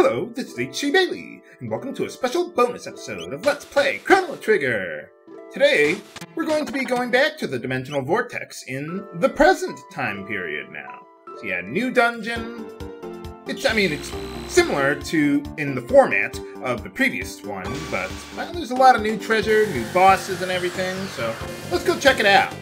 Hello, this is H.C. Bailly, and welcome to a special bonus episode of Let's Play Chrono Trigger! Today, we're going to be going back to the Dimensional Vortex in the present time period now. So yeah, new dungeon. It's, I mean, it's similar to in the format of the previous one, but well, there's a lot of new treasure, new bosses and everything, so let's go check it out.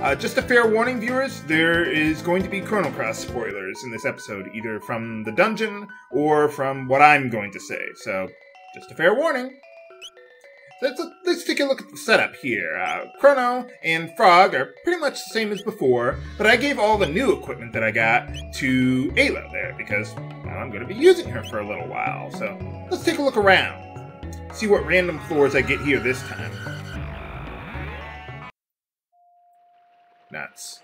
Uh, just a fair warning, viewers, there is going to be Crono Cross spoilers in this episode, either from the dungeon or from what I'm going to say, so just a fair warning. Let's, let's take a look at the setup here. Uh, Chrono and Frog are pretty much the same as before, but I gave all the new equipment that I got to Ayla there, because well, I'm going to be using her for a little while, so let's take a look around. See what random floors I get here this time. Nuts.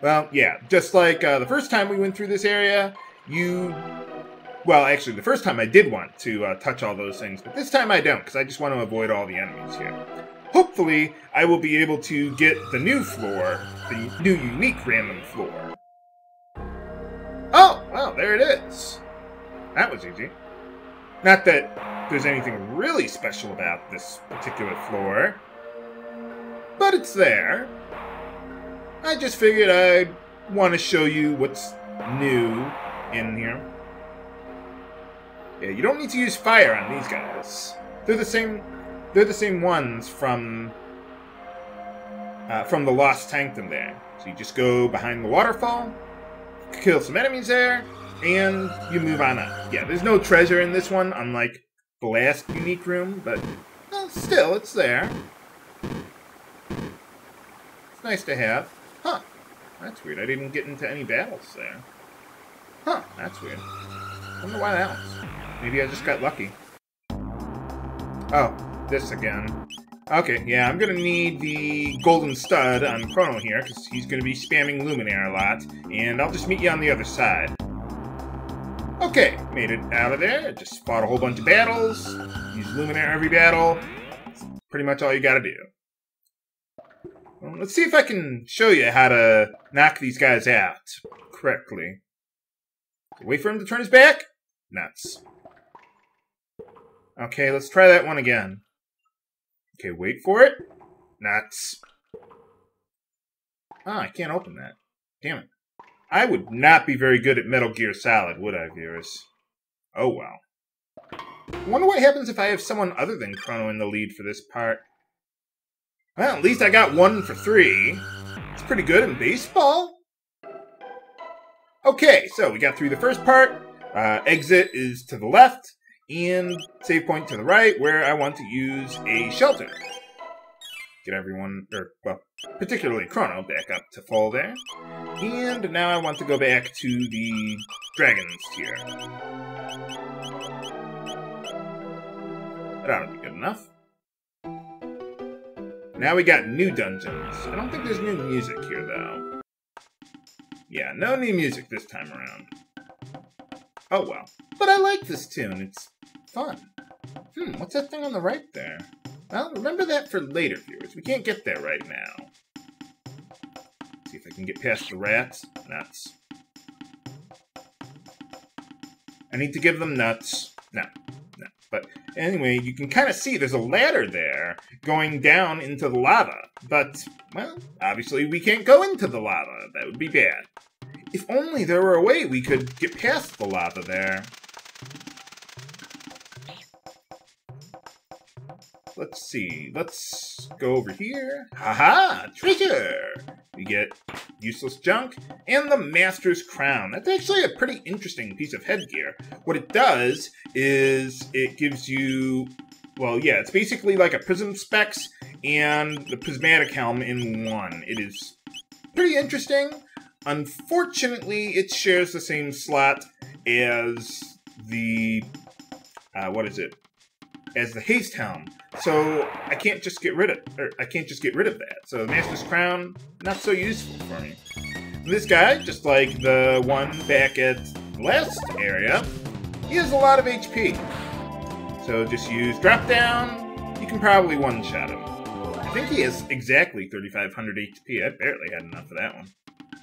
Well, yeah, just like uh, the first time we went through this area, you... Well, actually, the first time I did want to uh, touch all those things, but this time I don't, because I just want to avoid all the enemies here. Hopefully, I will be able to get the new floor, the new unique random floor. Oh, well, there it is. That was easy. Not that there's anything really special about this particular floor but it's there. I just figured I'd want to show you what's new in here. Yeah, you don't need to use fire on these guys. They're the same. They're the same ones from uh, from the Lost Sanctum there. So you just go behind the waterfall, kill some enemies there, and you move on up. Yeah, there's no treasure in this one, unlike the last unique room, but still, it's there. It's nice to have. Huh. That's weird. I didn't get into any battles there. Huh. That's weird. I wonder why that was. Maybe I just got lucky. Oh, this again. Okay, yeah, I'm gonna need the golden stud on Crono here, because he's gonna be spamming Luminaire a lot, and I'll just meet you on the other side. Okay, made it out of there, just fought a whole bunch of battles, used Luminaire every battle, That's pretty much all you gotta do. Let's see if I can show you how to knock these guys out correctly. Wait for him to turn his back? Nuts. Okay, let's try that one again. Okay, wait for it. Nuts. Ah, I can't open that. Damn it. I would not be very good at Metal Gear Solid, would I, viewers? Oh well. I wonder what happens if I have someone other than Crono in the lead for this part. Well, at least I got one for three. It's pretty good in baseball. Okay, so we got through the first part. Uh, exit is to the left, and save point to the right, where I want to use a shelter. Get everyone, or, well, particularly Crono, back up to full there. And now I want to go back to the Dragon's Tear. That ought to be good enough. Now we got new dungeons. I don't think there's new music here, though. Yeah, no new music this time around. Oh well. But I like this tune. It's fun. Hmm, what's that thing on the right there? Well, remember that for later, viewers. We can't get there right now. see if I can get past the rats. Nuts. I need to give them nuts. No, no. But anyway, you can kind of see there's a ladder there going down into the lava. But, well, obviously we can't go into the lava. That would be bad. If only there were a way we could get past the lava there. Let's see. Let's go over here. Haha! Treasure! We get useless junk and the Master's Crown. That's actually a pretty interesting piece of headgear. What it does is it gives you, well, yeah, it's basically like a Prism Specs and the Prismatic Helm in one. It is pretty interesting. Unfortunately, it shares the same slot as the, uh, what is it? As the Haste Helm. So I can't just get rid of, or I can't just get rid of that. So the Master's Crown, not so useful for me. This guy, just like the one back at last area, he has a lot of HP. So just use drop down, you can probably one-shot him. I think he has exactly 3,500 HP. I barely had enough of that one.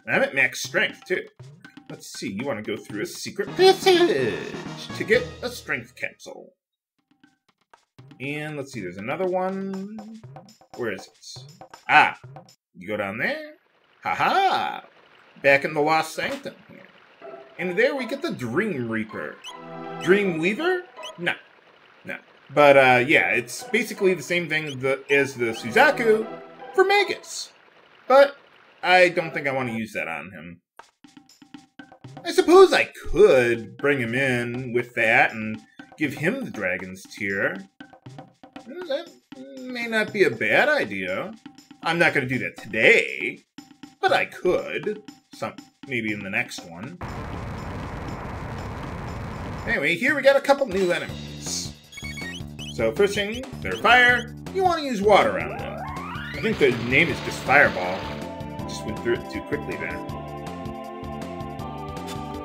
And I'm at max strength, too. let's see, you want to go through a secret passage to get a strength capsule. And let's see, there's another one. Where is it? Ah, you go down there. Haha! -ha! Back in the Lost Sanctum here. And there we get the Dream Reaper. Dream Weaver? No. No. But uh, yeah, it's basically the same thing as the Suzaku for Magus. But I don't think I want to use that on him. I suppose I could bring him in with that and give him the Dragon's Tear. That may not be a bad idea. I'm not going to do that today, but I could. Some maybe in the next one. Anyway, here we got a couple new enemies. So first thing, they're fire. You want to use water on them. I think the name is just Fireball. Just went through it too quickly there.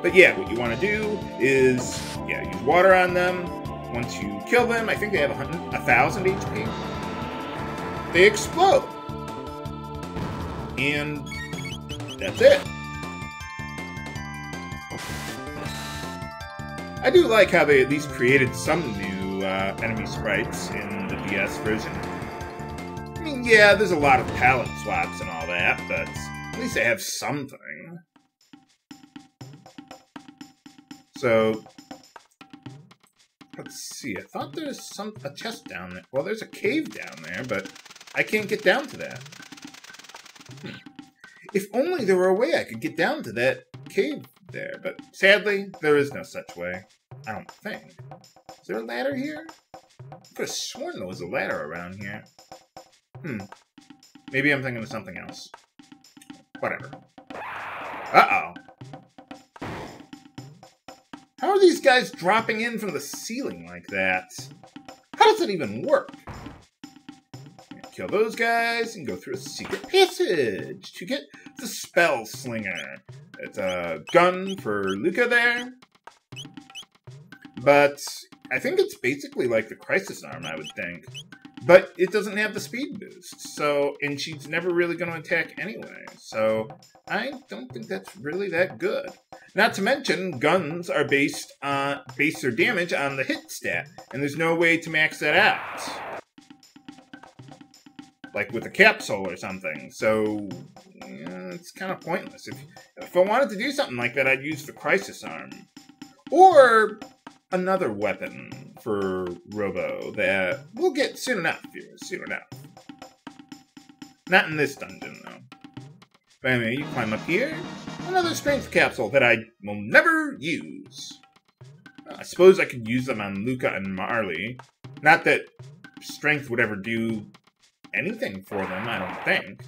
But yeah, what you want to do is, yeah, use water on them. Once you kill them, I think they have a hundred, a 1,000 HP. They explode. And that's it. I do like how they at least created some new uh, enemy sprites in the DS version. I mean, yeah, there's a lot of palette swaps and all that, but at least they have something. So, let's see. I thought there was some a chest down there. Well, there's a cave down there, but I can't get down to that. Hmm. If only there were a way I could get down to that cave there, but sadly, there is no such way. I don't think. Is there a ladder here? I could have sworn there was a ladder around here. Hmm. Maybe I'm thinking of something else. Whatever. Uh-oh. How are these guys dropping in from the ceiling like that? How does it even work? Kill those guys and go through a secret passage to get the Spell Slinger. It's a gun for Lucca there. But I think it's basically like the Crisis Arm, I would think. But it doesn't have the speed boost, so and she's never really going to attack anyway. So I don't think that's really that good. Not to mention, guns are based on base their damage on the hit stat, and there's no way to max that out like with a capsule or something. So yeah, it's kind of pointless. If if I wanted to do something like that, I'd use the crisis arm or another weapon for Robo that we'll get soon enough. Viewers, soon enough. Not in this dungeon though. But anyway, you climb up here. Another strength capsule that I will never use. Uh, I suppose I could use them on Lucca and Marle. Not that strength would ever do anything for them, I don't think.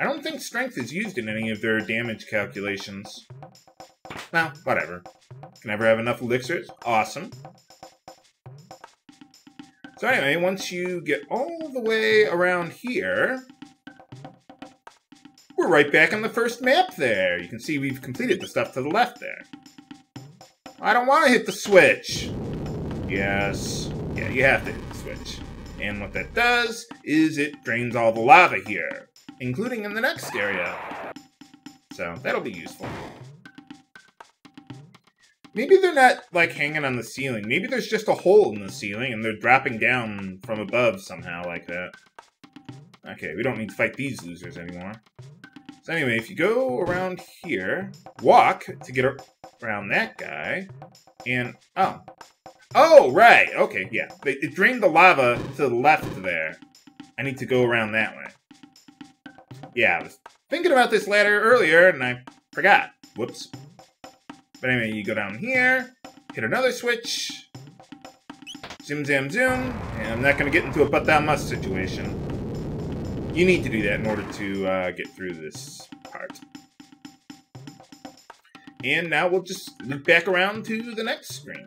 I don't think strength is used in any of their damage calculations. Well, whatever. Can never have enough elixirs. Awesome. So anyway, once you get all the way around here, we're right back on the first map there. You can see we've completed the stuff to the left there. I don't want to hit the switch. Yes. Yeah, you have to hit the switch. And what that does is it drains all the lava here, including in the next area. So that'll be useful. Maybe they're not, like, hanging on the ceiling. Maybe there's just a hole in the ceiling and they're dropping down from above somehow like that. Okay, we don't need to fight these losers anymore. So anyway, if you go around here, walk to get around that guy, and, oh, Oh, right. Okay, yeah. It drained the lava to the left there. I need to go around that way. Yeah, I was thinking about this ladder earlier, and I forgot. Whoops. But anyway, you go down here, hit another switch, zoom, zoom, zoom, and I'm not going to get into a butt-down must situation. You need to do that in order to uh, get through this part. And now we'll just loop back around to the next screen.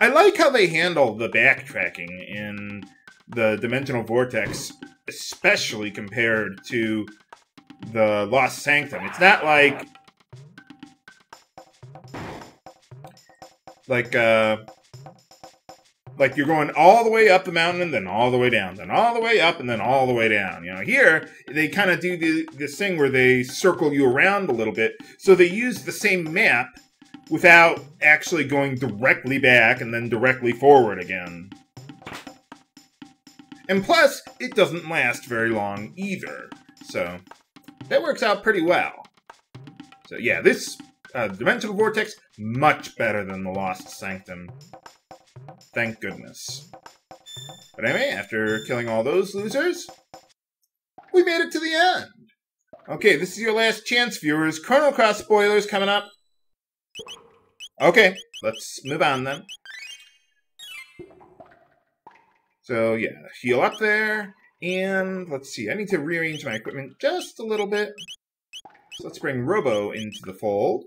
I like how they handle the backtracking in the Dimensional Vortex, especially compared to the Lost Sanctum. It's not like like uh like you're going all the way up the mountain and then all the way down, then all the way up and then all the way down. You know, here they kind of do the, this thing where they circle you around a little bit. So they use the same map without actually going directly back and then directly forward again. And plus, it doesn't last very long either. So that works out pretty well. So yeah, this uh, Dimensional Vortex, much better than the Lost Sanctum. Thank goodness. But anyway, after killing all those losers, we made it to the end. Okay, this is your last chance, viewers. Chrono Cross spoilers coming up. Okay, let's move on then. So yeah, heal up there, and let's see, I need to rearrange my equipment just a little bit. So let's bring Robo into the fold.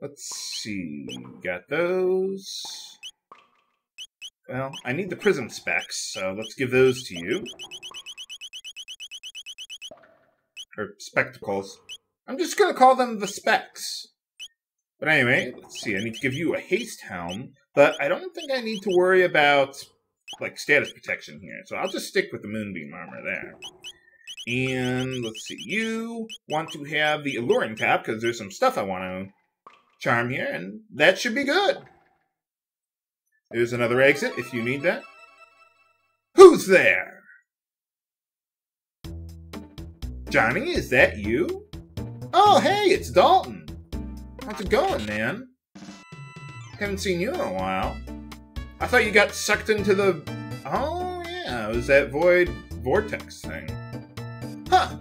Let's see, got those. Well, I need the prism specs, so let's give those to you. Or spectacles. I'm just gonna call them the specs. But anyway, let's see, I need to give you a haste helm, but I don't think I need to worry about, like, status protection here, so I'll just stick with the moonbeam armor there. And let's see, you want to have the alluring cap, because there's some stuff I want to charm here, and that should be good. There's another exit if you need that. Who's there? Johnny, is that you? Oh, hey, it's Dalton. How's it going, man? Haven't seen you in a while. I thought you got sucked into the... Oh, yeah, it was that Void Vortex thing. Huh.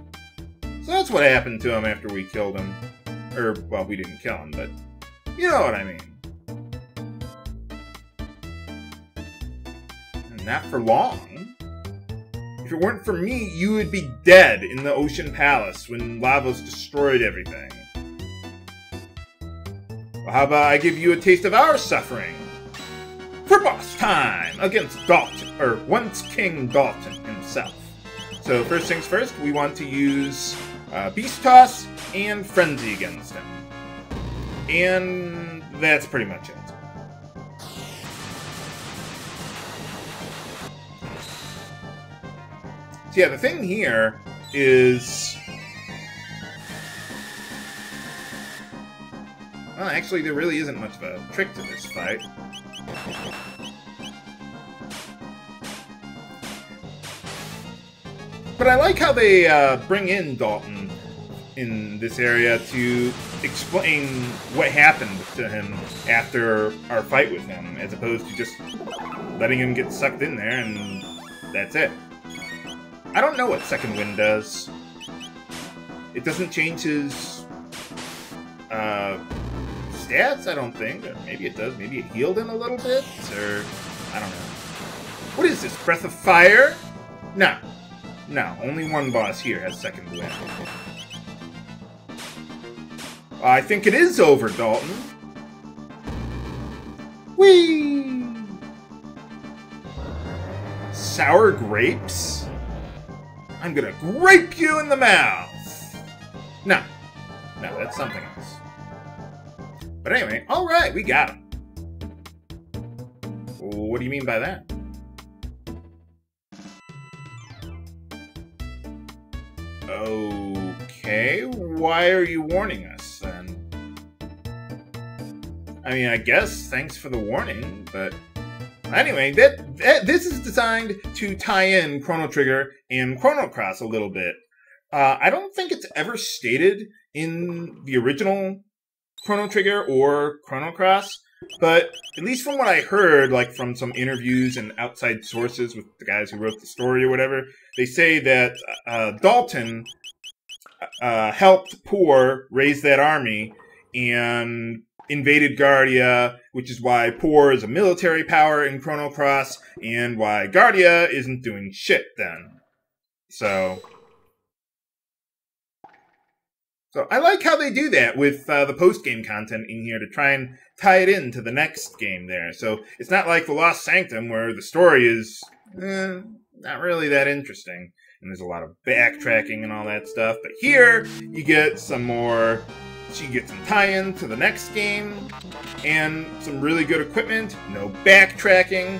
So that's what happened to him after we killed him. Or, well, we didn't kill him, but you know what I mean. And not for long. If it weren't for me, you would be dead in the Ocean Palace when Lavos destroyed everything. Well, how about I give you a taste of our suffering? For boss time against Dalton, or once King Dalton himself. So first things first, we want to use uh, Beast Toss and Frenzy against him. And that's pretty much it. So yeah, the thing here is... Well, actually, there really isn't much of a trick to this fight. But I like how they uh, bring in Dalton in this area to explain what happened to him after our fight with him, as opposed to just letting him get sucked in there and that's it. I don't know what Second Wind does. It doesn't change his uh, stats, I don't think. Or maybe it does. Maybe it healed him a little bit, or I don't know. What is this, Breath of Fire? No. No, only one boss here has Second Wind. I think it is over, Dalton. Whee! Sour grapes? I'm gonna grape you in the mouth! No. No, that's something else. But anyway, alright, we got him. What do you mean by that? Okay, why are you warning us? I mean, I guess thanks for the warning, but Anyway, that, that, this is designed to tie in Chrono Trigger and Chrono Cross a little bit. Uh, I don't think it's ever stated in the original Chrono Trigger or Chrono Cross, but at least from what I heard, like from some interviews and outside sources with the guys who wrote the story or whatever, they say that uh, Dalton uh, helped Porre raise that army, and invaded Guardia, which is why Porre is a military power in Chrono Cross, and why Guardia isn't doing shit then. So. So I like how they do that with uh, the post-game content in here to try and tie it into the next game there. So it's not like the Lost Sanctum where the story is eh, not really that interesting. And there's a lot of backtracking and all that stuff. But here, you get some more you get some tie-in to the next game, and some really good equipment, no backtracking,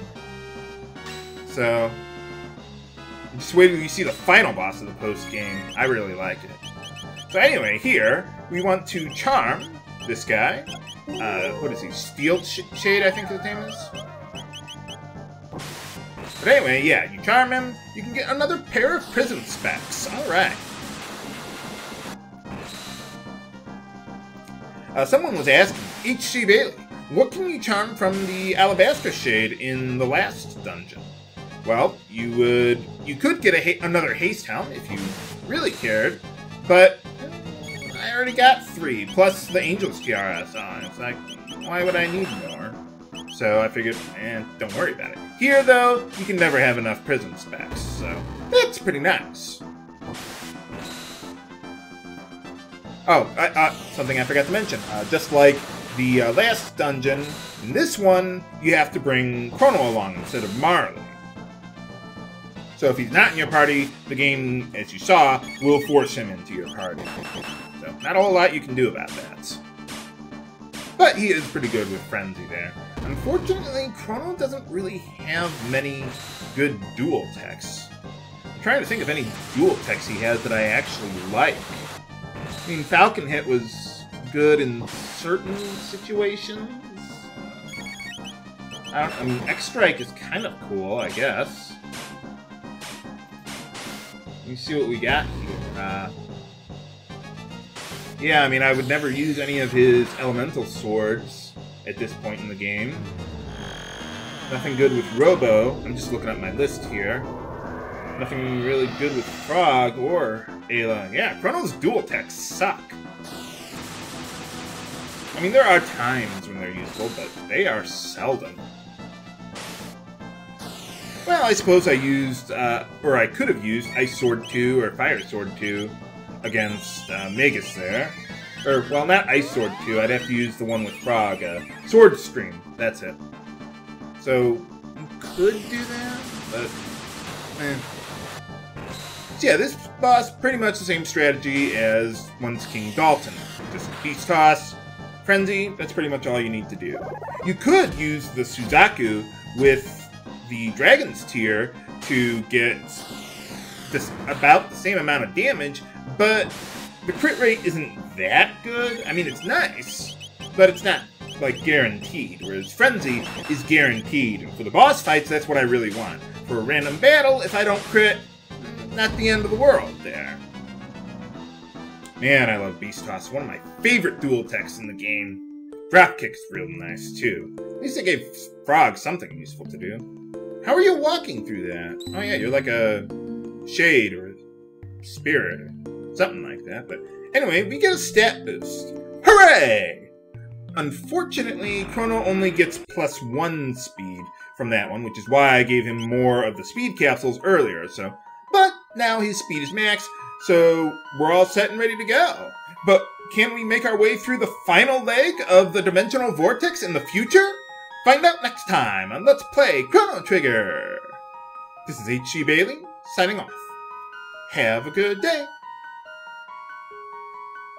So, just wait till you see the final boss of the post game. I really like it. So anyway, here we want to charm this guy. Uh, what is he? Steel Sh Shade, I think his name is. But anyway, yeah, you charm him, you can get another pair of prism specs. All Uh, someone was asking, H.C. Bailly, what can you charm from the Alabaster Shade in the last dungeon? Well, you would you could get ha another haste helm if you really cared, but I already got three plus the Angel's Tiara on. It's like, why would I need more? So I figured, eh, don't worry about it. Here, though, you can never have enough prism specs, so that's pretty nice. Oh, uh, uh, something I forgot to mention. Uh, just like the uh, last dungeon, in this one, you have to bring Crono along instead of Marle. So if he's not in your party, the game, as you saw, will force him into your party. So not a whole lot you can do about that. But he is pretty good with Frenzy there. Unfortunately, Crono doesn't really have many good dual techs. I'm trying to think of any dual techs he has that I actually like. I mean, Falcon Hit was good in certain situations. I, I mean, X Strike is kind of cool, I guess. Let me see what we got here. Uh, yeah, I mean, I would never use any of his elemental swords at this point in the game. Nothing good with Robo. I'm just looking at my list here. Nothing really good with Frog or Ayla. Yeah, Crono's dual techs suck. I mean, there are times when they're useful, but they are seldom. Well, I suppose I used, uh, or I could have used Ice Sword 2 or Fire Sword 2 against uh, Magus there. Or, well, not Ice Sword 2, I'd have to use the one with Frog. Uh, Sword Stream, that's it. So, you could do that, but, eh. So yeah, this boss, pretty much the same strategy as Once King Dalton. Just Beast Toss, Frenzy, that's pretty much all you need to do. You could use the Suzaku with the Dragon's Tear to get this about the same amount of damage, but the crit rate isn't that good. I mean, it's nice, but it's not like guaranteed, whereas Frenzy is guaranteed. And for the boss fights, that's what I really want. For a random battle, if I don't crit, not the end of the world there. Man, I love Beast Toss. One of my favorite dual techs in the game. Drop kick's real nice, too. At least it gave Frog something useful to do. How are you walking through that? Oh yeah, you're like a shade or a spirit or something like that. But anyway, we get a stat boost. Hooray! Unfortunately, Crono only gets plus one speed from that one, which is why I gave him more of the speed capsules earlier, so... Now his speed is max, so we're all set and ready to go. But can we make our way through the final leg of the Dimensional Vortex in the future? Find out next time on Let's Play Chrono Trigger! This is H.C. Bailly, signing off. Have a good day!